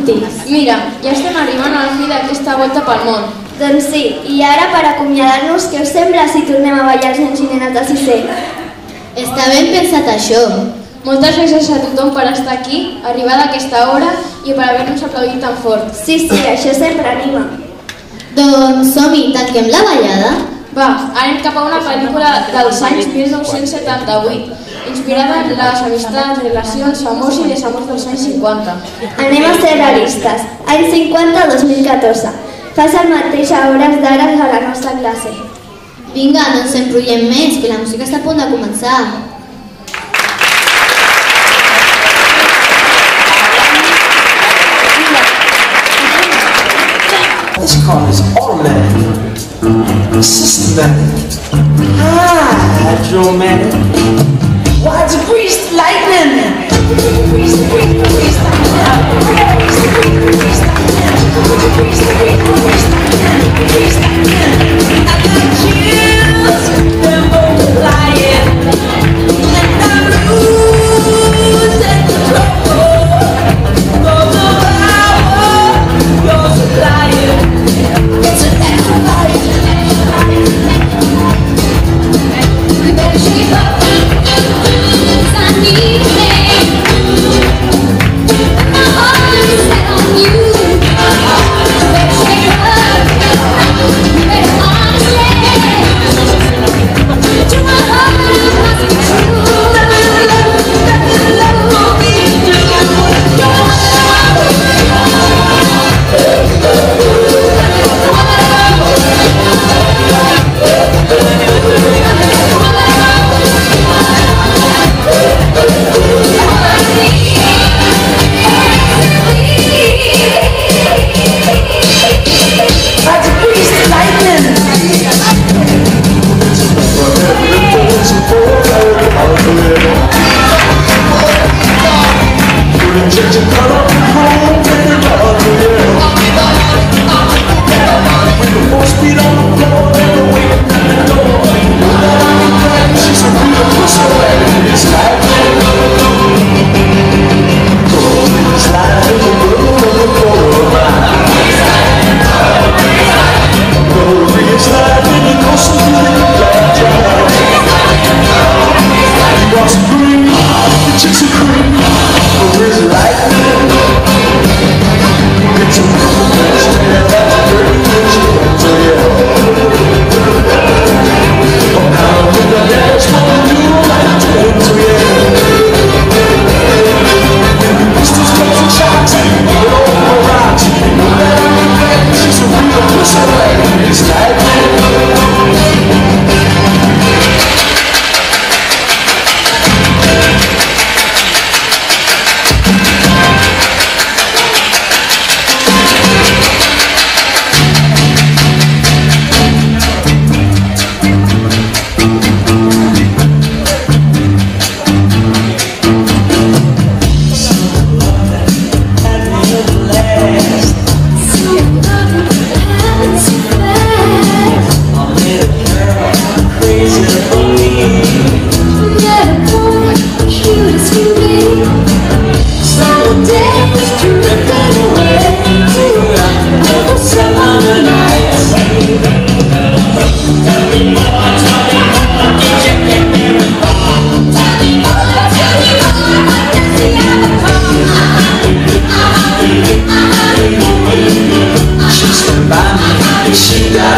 preguntis. Mira, ja estem arribant a la fi d'aquesta volta pel món. Doncs sí, i ara per acomiadar-nos, què us sembla si tornem a ballar els nens i nenes de sisè? Està ben pensat això. Moltes gràcies a tothom per estar aquí, arribada a aquesta hora i per haver-nos aplaudit tan fort. Sí, sí, això sempre anima. Doncs som-hi, tanquem la ballada. Va, anem cap a una pel·lícula dels anys 1978, inspirada en les amistats, relacions, amors i desamors dels anys 50. Anem a ser realistes. Any 50-2014. Fas el mateix a hores d'ara a la nostra classe. Vinga, no ens enrotllem més, que la música està a punt de començar. This car is automatic, systematic, hydromatic. What's greased lightning? freeze, lightning. like